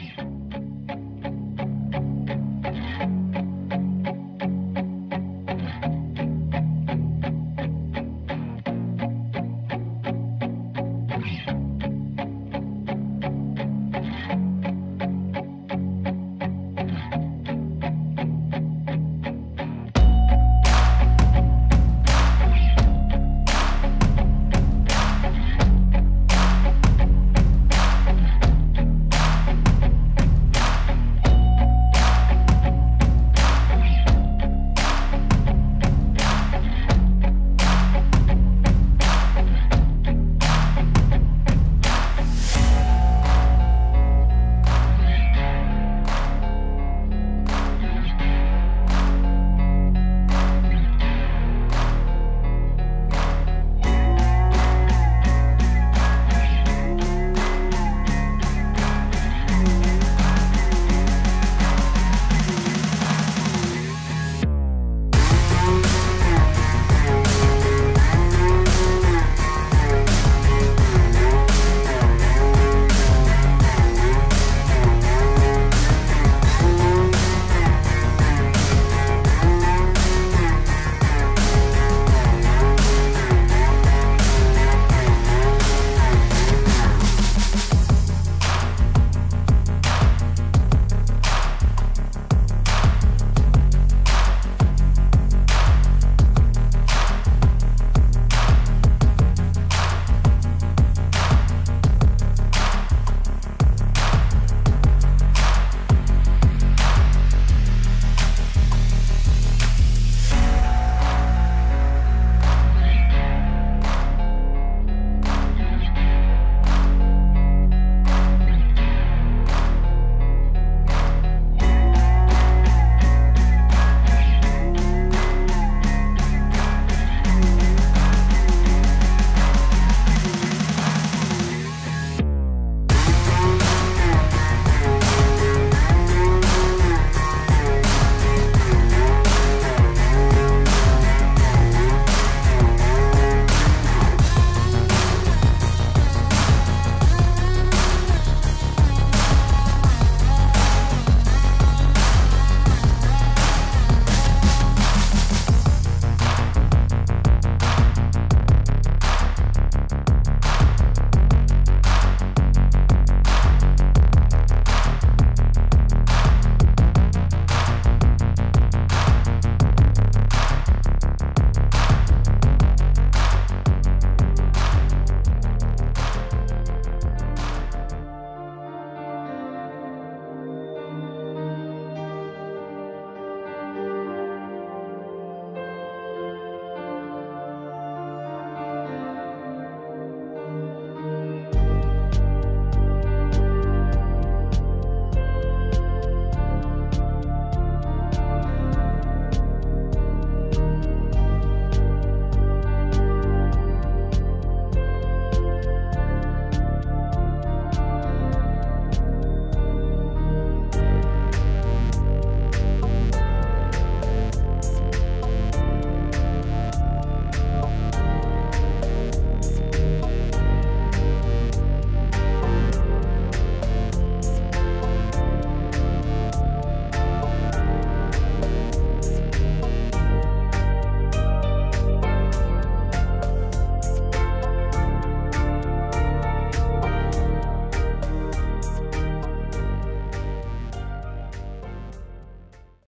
Bye.